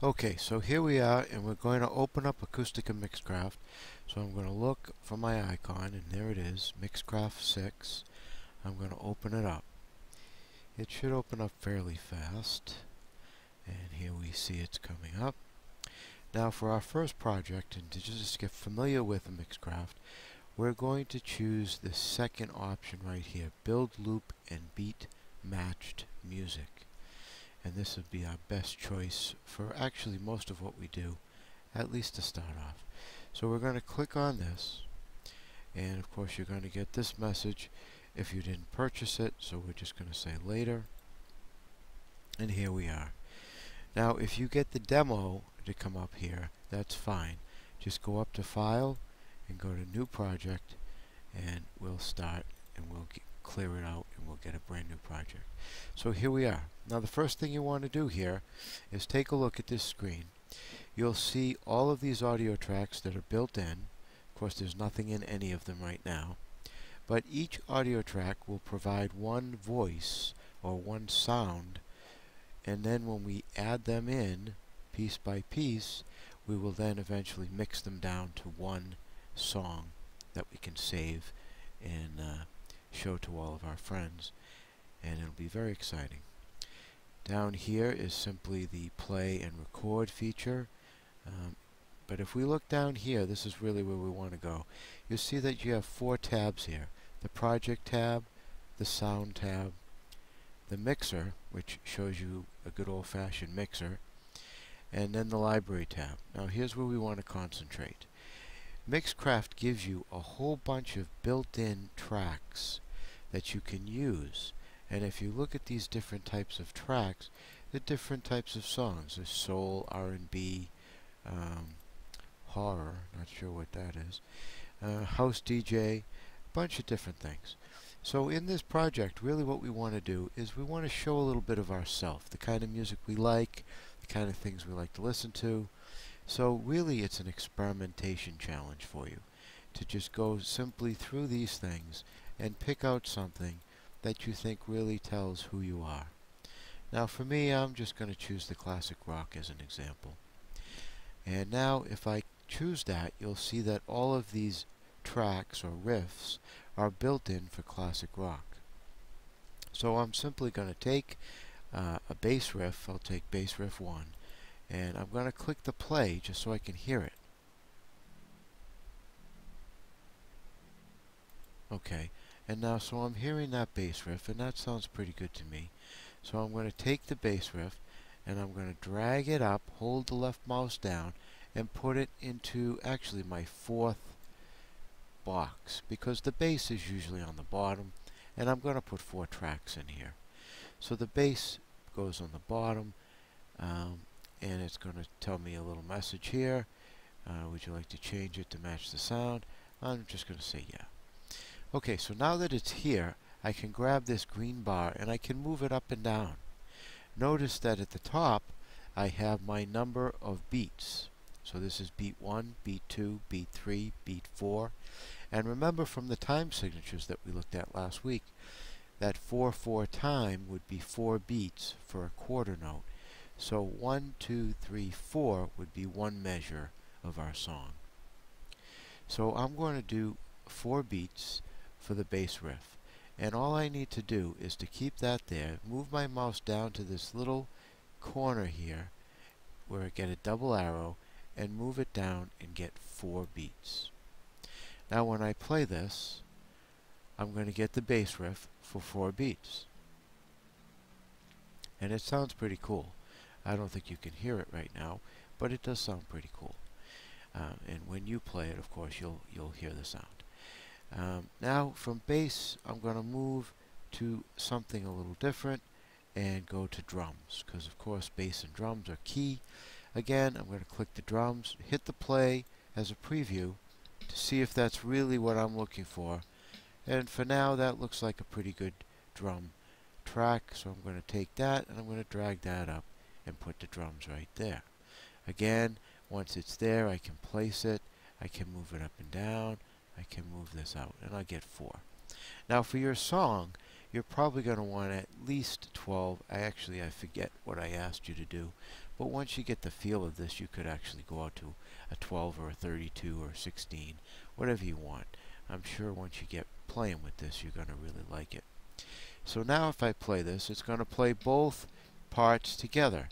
Okay, so here we are, and we're going to open up Acoustica Mixcraft. So I'm going to look for my icon, and there it is, Mixcraft 6. I'm going to open it up. It should open up fairly fast. And here we see it's coming up. Now for our first project, and to just get familiar with the Mixcraft, we're going to choose the second option right here, Build Loop and Beat Matched Music and this would be our best choice for actually most of what we do, at least to start off. So we're going to click on this, and of course you're going to get this message if you didn't purchase it, so we're just going to say later, and here we are. Now if you get the demo to come up here, that's fine. Just go up to File, and go to New Project, and we'll start, and we'll clear it out we'll get a brand new project. So here we are. Now the first thing you want to do here is take a look at this screen. You'll see all of these audio tracks that are built in. Of course there's nothing in any of them right now. But each audio track will provide one voice or one sound and then when we add them in piece by piece we will then eventually mix them down to one song that we can save and uh, show to all of our friends and it'll be very exciting. Down here is simply the play and record feature um, but if we look down here this is really where we want to go. You'll see that you have four tabs here. The project tab, the sound tab, the mixer which shows you a good old-fashioned mixer and then the library tab. Now here's where we want to concentrate. Mixcraft gives you a whole bunch of built-in tracks that you can use. And if you look at these different types of tracks, the different types of songs. There's soul, R&B, um, horror, not sure what that is, uh, house DJ, bunch of different things. So in this project, really what we want to do is we want to show a little bit of ourselves, the kind of music we like, the kind of things we like to listen to. So really it's an experimentation challenge for you to just go simply through these things and pick out something that you think really tells who you are. Now for me, I'm just going to choose the classic rock as an example. And now if I choose that, you'll see that all of these tracks or riffs are built in for classic rock. So I'm simply going to take uh, a bass riff, I'll take bass riff 1, and I'm going to click the play just so I can hear it. Okay, and now, so I'm hearing that bass riff, and that sounds pretty good to me. So I'm going to take the bass riff, and I'm going to drag it up, hold the left mouse down, and put it into actually my fourth box, because the bass is usually on the bottom, and I'm going to put four tracks in here. So the bass goes on the bottom, um, and it's going to tell me a little message here. Uh, would you like to change it to match the sound? I'm just going to say yeah. Okay, so now that it's here, I can grab this green bar and I can move it up and down. Notice that at the top, I have my number of beats. So this is beat 1, beat 2, beat 3, beat 4. And remember from the time signatures that we looked at last week, that 4-4 time would be 4 beats for a quarter note. So 1, 2, 3, 4 would be one measure of our song. So I'm going to do 4 beats for the bass riff. And all I need to do is to keep that there, move my mouse down to this little corner here where I get a double arrow and move it down and get four beats. Now when I play this, I'm going to get the bass riff for four beats. And it sounds pretty cool. I don't think you can hear it right now, but it does sound pretty cool. Uh, and when you play it, of course, you'll you'll hear the sound. Um, now from bass I'm going to move to something a little different and go to drums because of course bass and drums are key. Again I'm going to click the drums, hit the play as a preview to see if that's really what I'm looking for and for now that looks like a pretty good drum track so I'm going to take that and I'm going to drag that up and put the drums right there. Again once it's there I can place it, I can move it up and down, I can move this out and I get four. Now for your song, you're probably going to want at least 12. I actually, I forget what I asked you to do. But once you get the feel of this, you could actually go out to a 12 or a 32 or 16, whatever you want. I'm sure once you get playing with this, you're going to really like it. So now if I play this, it's going to play both parts together.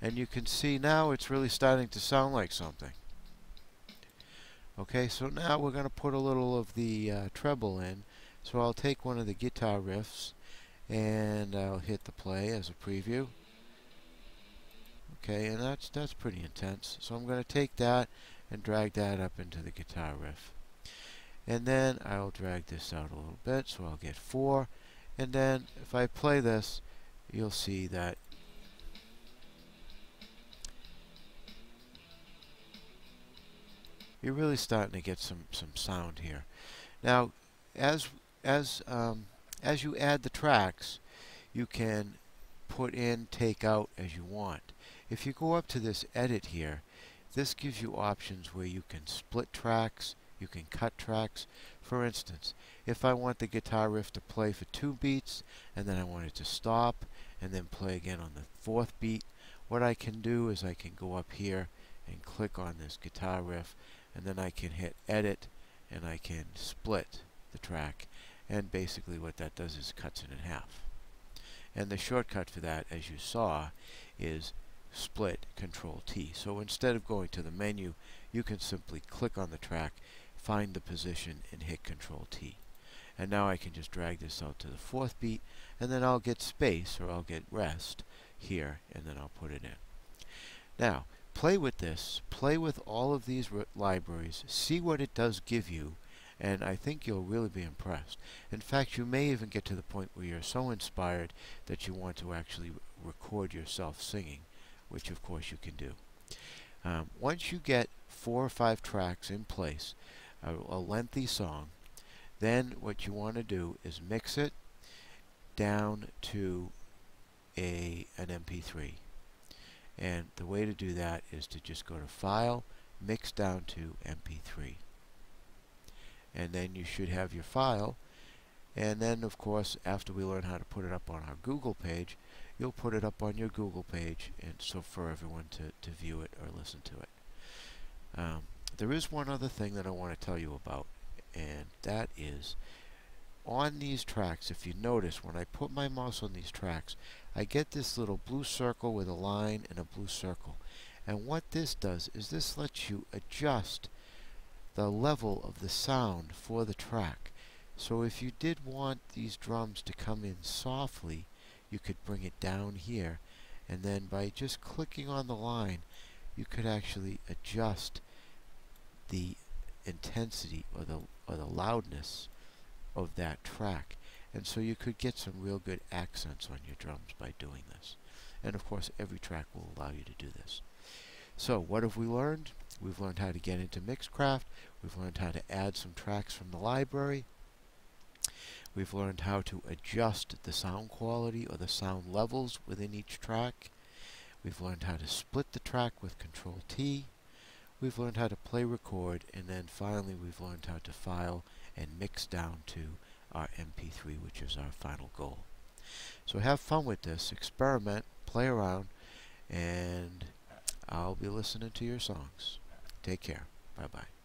And you can see now it's really starting to sound like something. Okay, so now we're going to put a little of the uh, treble in. So I'll take one of the guitar riffs and I'll hit the play as a preview. Okay, and that's that's pretty intense. So I'm going to take that and drag that up into the guitar riff. And then I'll drag this out a little bit, so I'll get four. And then if I play this, you'll see that you're really starting to get some some sound here. Now, as as um, as you add the tracks, you can put in, take out as you want. If you go up to this edit here, this gives you options where you can split tracks, you can cut tracks. For instance, if I want the guitar riff to play for two beats, and then I want it to stop, and then play again on the fourth beat, what I can do is I can go up here and click on this guitar riff, and then I can hit edit, and I can split the track. And basically what that does is cuts it in half. And the shortcut for that, as you saw, is split Control T. So instead of going to the menu, you can simply click on the track, find the position, and hit Control T. And now I can just drag this out to the fourth beat, and then I'll get space, or I'll get rest here, and then I'll put it in. Now, play with this, play with all of these libraries, see what it does give you, and I think you'll really be impressed. In fact, you may even get to the point where you're so inspired that you want to actually record yourself singing which of course you can do. Um, once you get four or five tracks in place, a, a lengthy song, then what you want to do is mix it down to a an MP3. And the way to do that is to just go to File, Mix down to MP3. And then you should have your file. And then, of course, after we learn how to put it up on our Google page, you'll put it up on your Google page and so for everyone to, to view it or listen to it. Um, there is one other thing that I want to tell you about and that is on these tracks if you notice when I put my mouse on these tracks I get this little blue circle with a line and a blue circle. And what this does is this lets you adjust the level of the sound for the track. So if you did want these drums to come in softly you could bring it down here. And then by just clicking on the line you could actually adjust the intensity or the or the loudness of that track. And so you could get some real good accents on your drums by doing this. And of course every track will allow you to do this. So what have we learned? We've learned how to get into Mixcraft. We've learned how to add some tracks from the library. We've learned how to adjust the sound quality or the sound levels within each track. We've learned how to split the track with Control T. We've learned how to play record. And then finally we've learned how to file and mix down to our MP3 which is our final goal. So have fun with this, experiment, play around, and I'll be listening to your songs. Take care. Bye-bye.